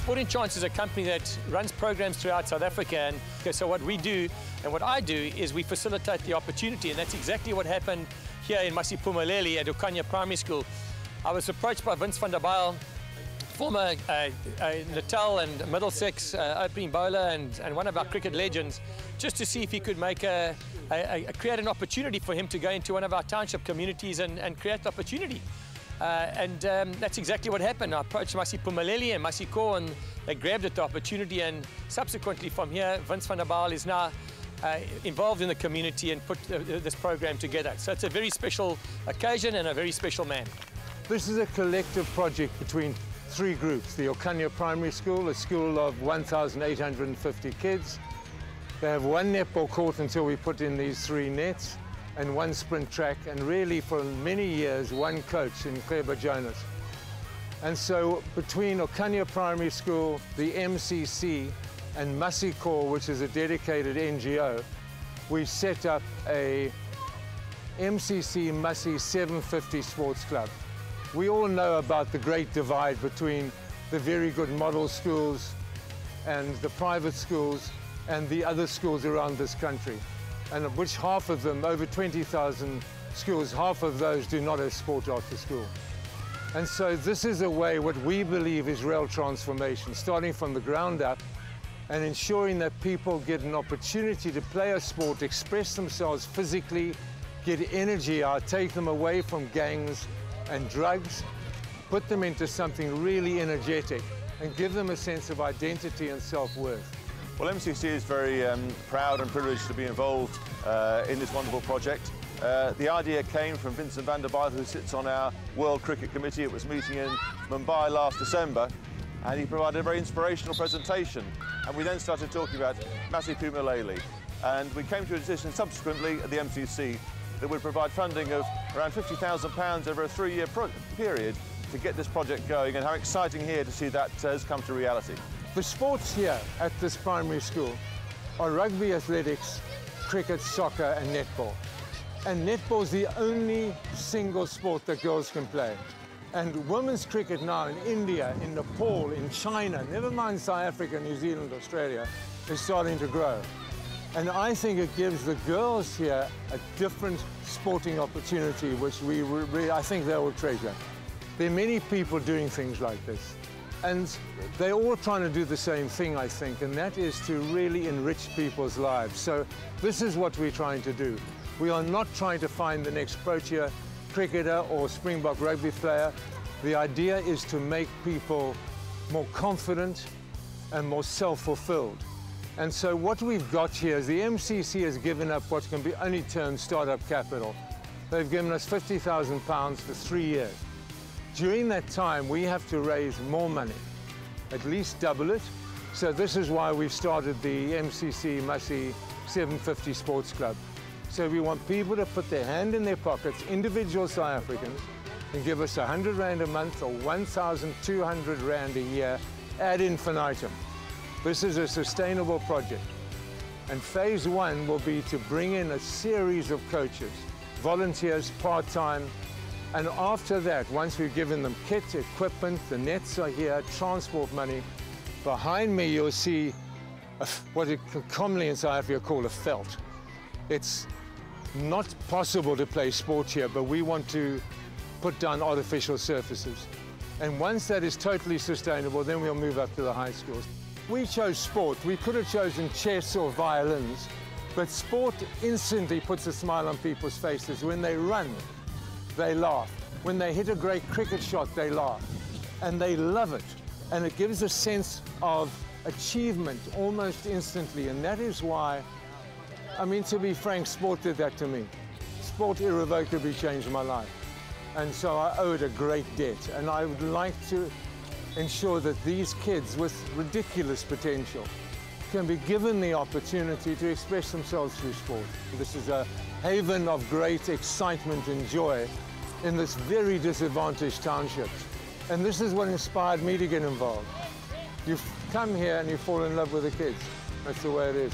Sporting Chance is a company that runs programs throughout South Africa. And okay, so what we do and what I do is we facilitate the opportunity. And that's exactly what happened here in Masiphumelele at Ukhanyo Primary School. I was approached by Vince van der Bijl, former uh, uh, Natal and Middlesex uh, opening bowler and, and one of our cricket legends, just to see if he could make a, a, a, create an opportunity for him to go into one of our township communities and, and create opportunity. Uh, and um, that's exactly what happened. I approached Masiphumelele and Masicorp and they grabbed at the opportunity and subsequently from here, Vince van der Bijl is now uh, involved in the community and put uh, this program together. So it's a very special occasion and a very special man. This is a collective project between three groups. The Ukhanyo Primary School, a school of 1,850 kids. They have one netball court until we put in these three nets and one sprint track, and really for many years, one coach in Kleber Jonas. And so between Ukhanyo Primary School, the MCC, and Masicorp, which is a dedicated NGO, we set up a MCC Masi 750 Sports Club. We all know about the great divide between the very good model schools and the private schools and the other schools around this country and which half of them, over 20,000 schools, half of those do not have sport after school. And so this is a way what we believe is real transformation, starting from the ground up and ensuring that people get an opportunity to play a sport, express themselves physically, get energy out, take them away from gangs and drugs, put them into something really energetic and give them a sense of identity and self-worth. Well, MCC is very um, proud and privileged to be involved uh, in this wonderful project. Uh, the idea came from Vincent van der Bijl, who sits on our World Cricket Committee. It was meeting in Mumbai last December, and he provided a very inspirational presentation. And we then started talking about Masiphumelele. And we came to a decision subsequently at the MCC that would provide funding of around £50,000 over a three-year period to get this project going, and how exciting here to see that uh, has come to reality. The sports here at this primary school are rugby athletics, cricket, soccer and netball. And netball is the only single sport that girls can play. And women's cricket now in India, in Nepal, in China, never mind South Africa, New Zealand, Australia, is starting to grow. And I think it gives the girls here a different sporting opportunity, which we really, I think they will treasure. There are many people doing things like this. And they're all trying to do the same thing, I think, and that is to really enrich people's lives. So this is what we're trying to do. We are not trying to find the next Protea cricketer or Springbok rugby player. The idea is to make people more confident and more self-fulfilled. And so what we've got here is the MCC has given up what can be only termed startup capital. They've given us 50,000 pounds for three years. During that time, we have to raise more money, at least double it. So this is why we've started the MCC Masi 750 Sports Club. So we want people to put their hand in their pockets, individual South Africans, and give us 100 Rand a month or 1,200 Rand a year ad infinitum. This is a sustainable project. And phase one will be to bring in a series of coaches, volunteers, part-time, and after that, once we've given them kit, equipment, the nets are here, transport money, behind me you'll see a, what is commonly in South Africa called a veld. It's not possible to play sport here, but we want to put down artificial surfaces. And once that is totally sustainable, then we'll move up to the high schools. We chose sport. We could have chosen chess or violins, but sport instantly puts a smile on people's faces when they run they laugh. When they hit a great cricket shot, they laugh. And they love it. And it gives a sense of achievement almost instantly. And that is why, I mean, to be frank, sport did that to me. Sport irrevocably changed my life. And so I owe it a great debt. And I would like to ensure that these kids with ridiculous potential can be given the opportunity to express themselves through sport. This is a haven of great excitement and joy in this very disadvantaged township. And this is what inspired me to get involved. You come here and you fall in love with the kids. That's the way it is.